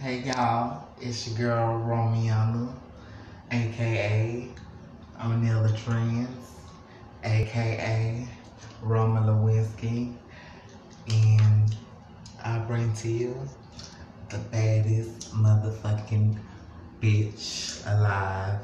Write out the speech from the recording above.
Hey y'all, it's your girl Romiana, aka O'Neal the aka Roma Lawinski, and I bring to you the baddest motherfucking bitch alive.